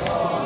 Lord.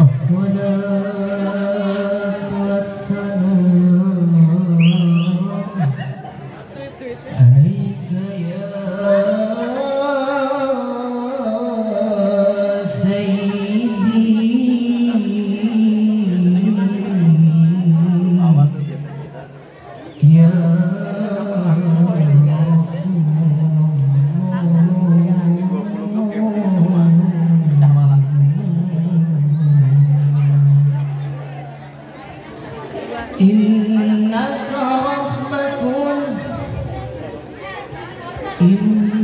الصلاة you.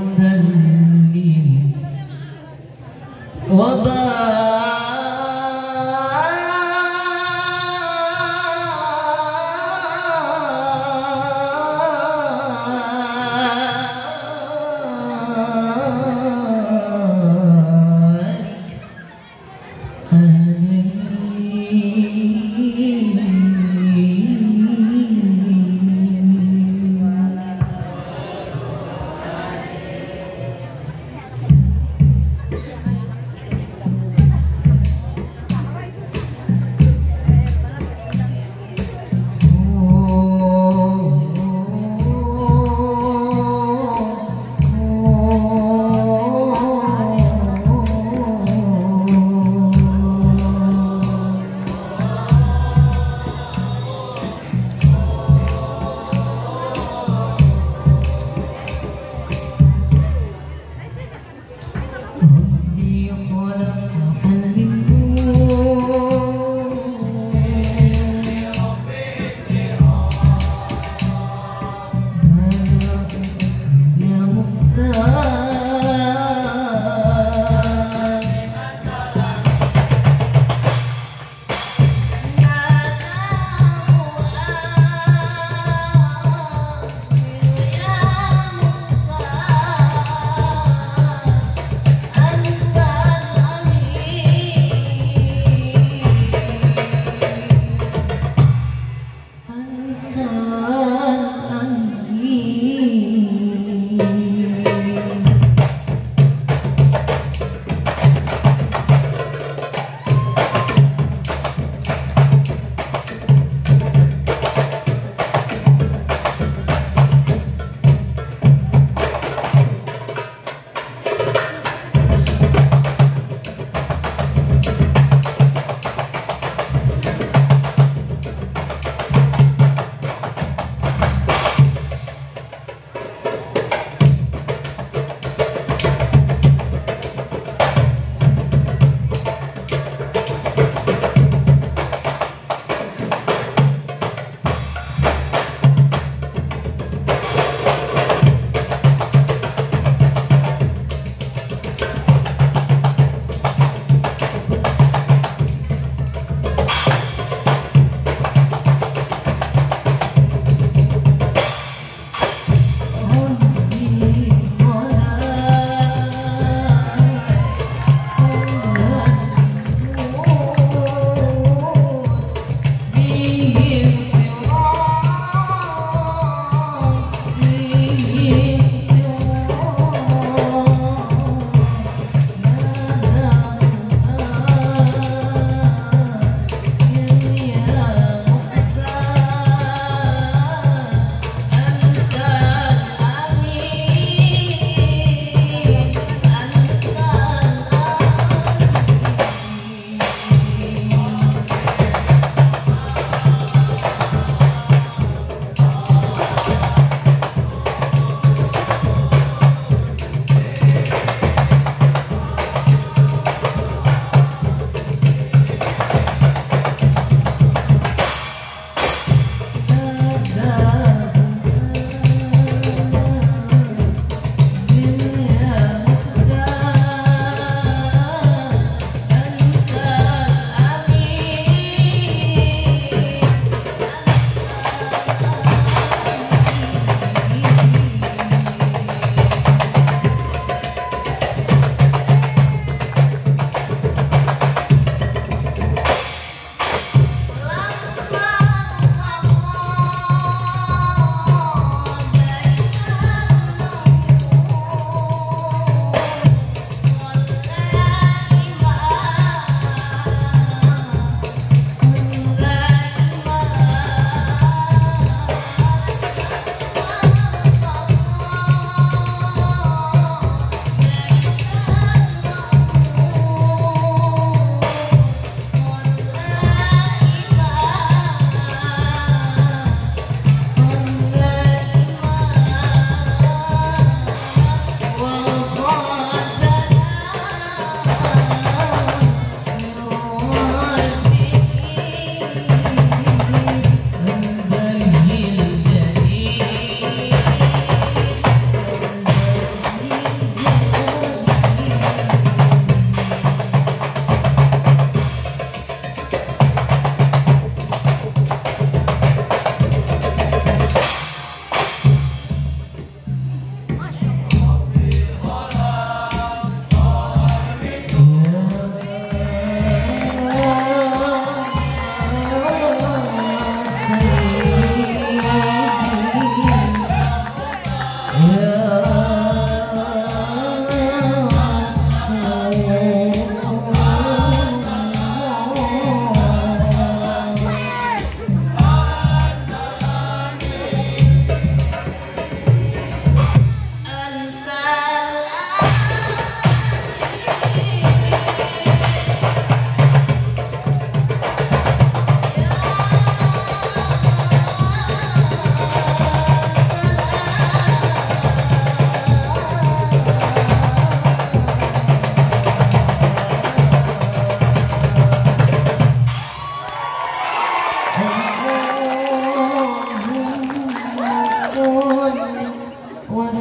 وسلم. وبارك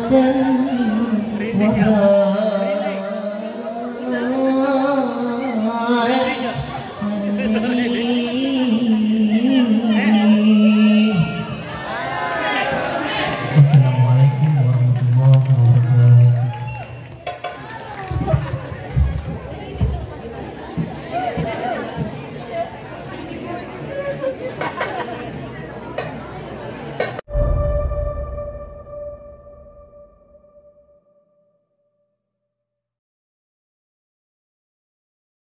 day